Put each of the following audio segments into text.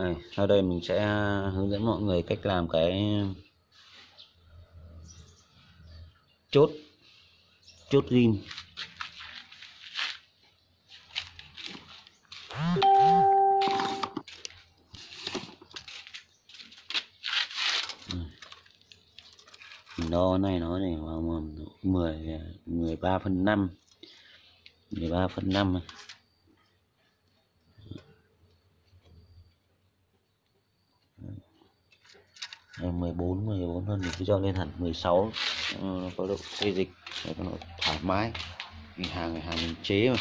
Đây, sau đây mình sẽ à, hướng dẫn mọi người cách làm cái chốt chốt ghim mình ừ. đo này nó này vào 10 13 phần 5 13 phần 5 này. Đây, 14 14 hơn thì cứ cho lên hẳn 16 uh, ừ, có độ xây dịch để cho nó thoải mái. Vì hàng này hàng mình chế mà.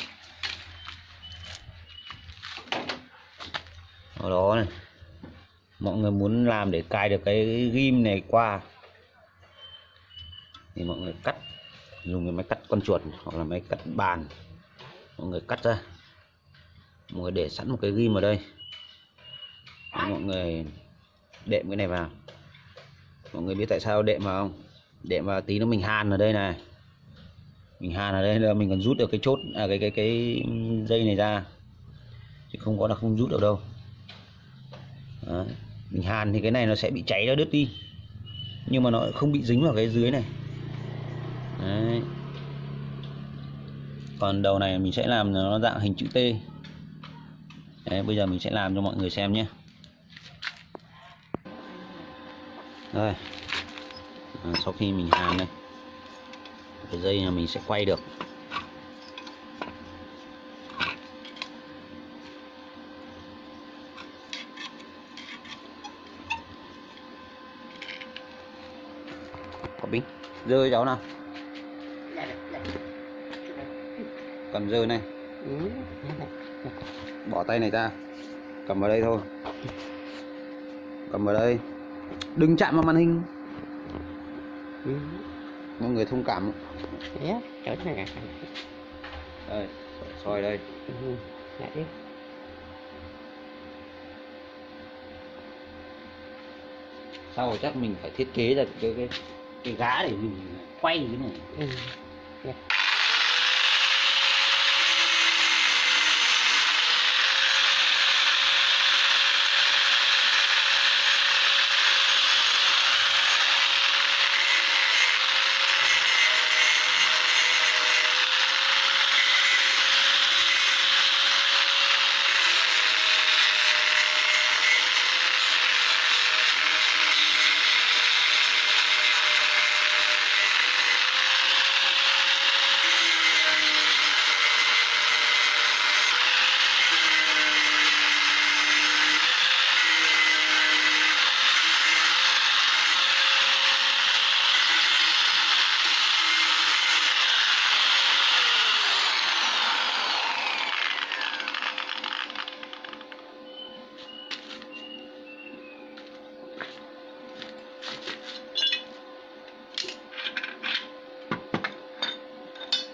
Ở đó này mọi người muốn làm để cài được cái ghim này qua thì mọi người cắt dùng cái máy cắt con chuột hoặc là máy cắt bàn. Mọi người cắt ra. Mọi người để sẵn một cái ghim ở đây. Mọi người đệm cái này vào mọi người biết tại sao đệm vào không? Đệm vào tí nó mình hàn ở đây này. Mình hàn ở đây là mình còn rút được cái chốt à cái cái cái dây này ra. Chứ không có là không rút được đâu. Đấy. mình hàn thì cái này nó sẽ bị cháy nó đứt đi. Nhưng mà nó không bị dính vào cái dưới này. Đấy. còn đầu này mình sẽ làm nó dạng hình chữ T. Đấy, bây giờ mình sẽ làm cho mọi người xem nhé. Đây. À, sau khi mình hàn này cái dây là mình sẽ quay được. Có bính rơi cháu nào. Cầm rơi này. Bỏ tay này ra. Cầm vào đây thôi. Cầm vào đây đừng chạm vào màn hình. Mọi người thông cảm. Chỗ này. Đây soi đây. Đi. Sau chắc mình phải thiết kế ra cái cái cái gá để mình quay cái này. Ừ.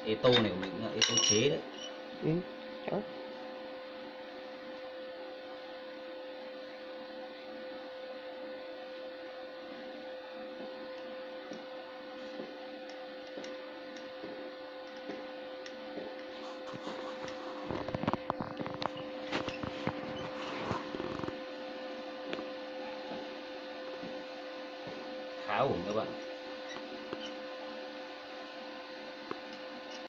ê tô này của mình là ê tô chế đấy. Ừ. chỗ khá ổn các bạn